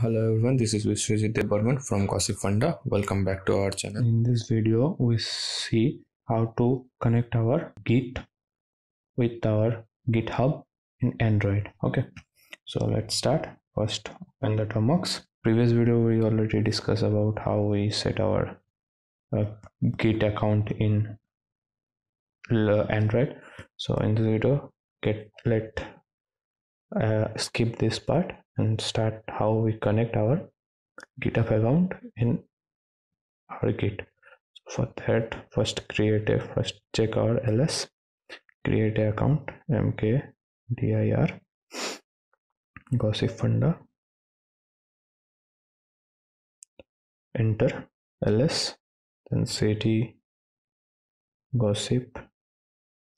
Hello everyone, this is Vishwajit Debarman from Gossip Funda. Welcome back to our channel. In this video, we see how to connect our Git with our GitHub in Android. Okay, so let's start. First, open the Termux. Previous video, we already discussed about how we set our uh, Git account in Android. So in this video, get let uh, skip this part and start how we connect our github account in our git. So for that first create a first check our ls create a account mkdir gossip funda enter ls then cd gossip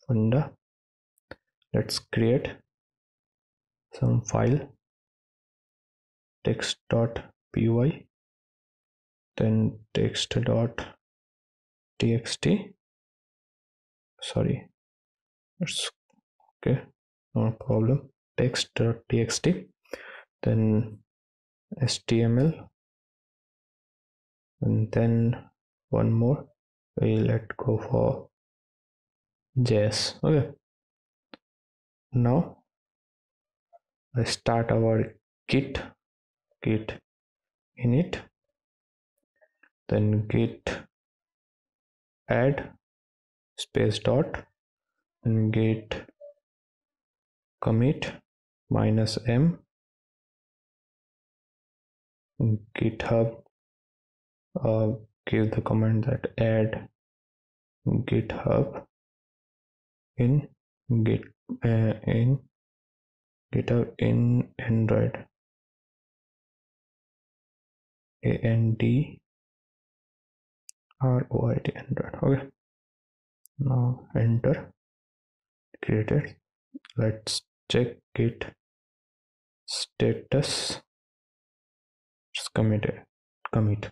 funda. Let's create some file text.py then text.txt sorry. It's okay no problem. Text.txt then html and then one more. We let go for js okay. Now start our git git init then git add space dot and git commit minus m github uh, give the command that add github in git uh, in GitHub in Android A N D R O I T Android. Okay, now enter created. Let's check Git status. It's committed. Commit.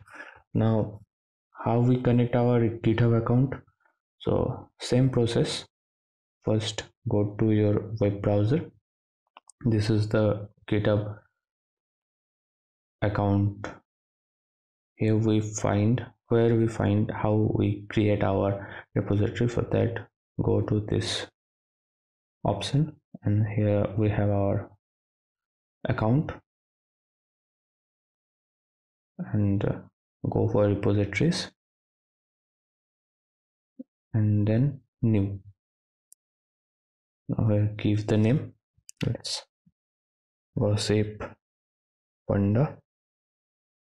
Now, how we connect our GitHub account? So, same process. First, go to your web browser this is the github account. Here we find where we find how we create our repository. For that go to this option and here we have our account. And uh, go for repositories. And then new. Now here give the name. Let's gossip funda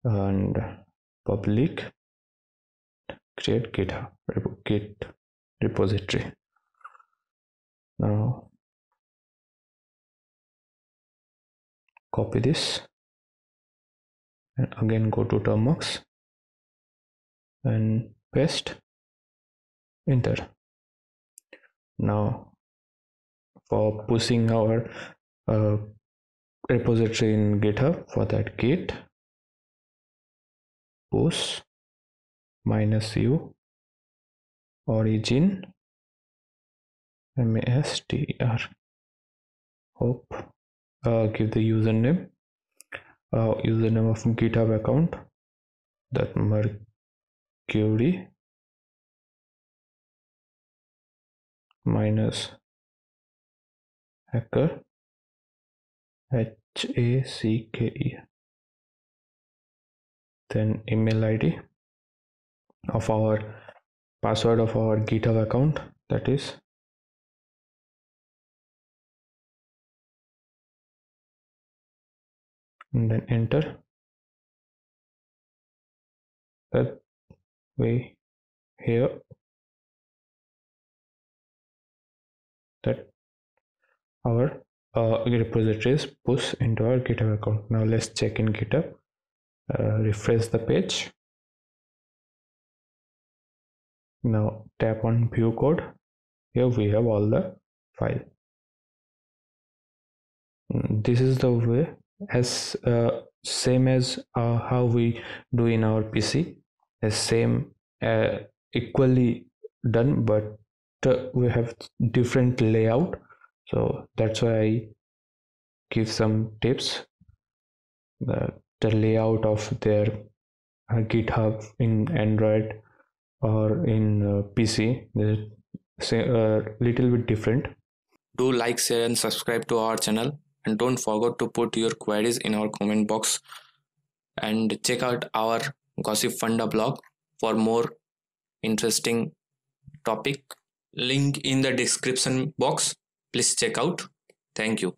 and public create github git repository. Now copy this and again go to termux and paste. Enter. Now for pushing our uh, repository in github for that git. Push minus u origin master hope uh, give the username. Uh, username of github account that mercury minus hacker H A C K E. Then email ID of our password of our GitHub account that is. And then enter. That way here. That our uh, repositories push into our github account. Now let's check in github. Uh, refresh the page. Now tap on view code. Here we have all the file. Mm, this is the way as uh, same as uh, how we do in our pc as same uh, equally done but uh, we have different layout so that's why i give some tips that the layout of their uh, github in android or in uh, pc is a uh, little bit different Do like, share, and subscribe to our channel. And don't forget to put your queries in our comment box. And check out our Gossip Funda blog for more interesting topic. Link in the description box. Please check out. Thank you.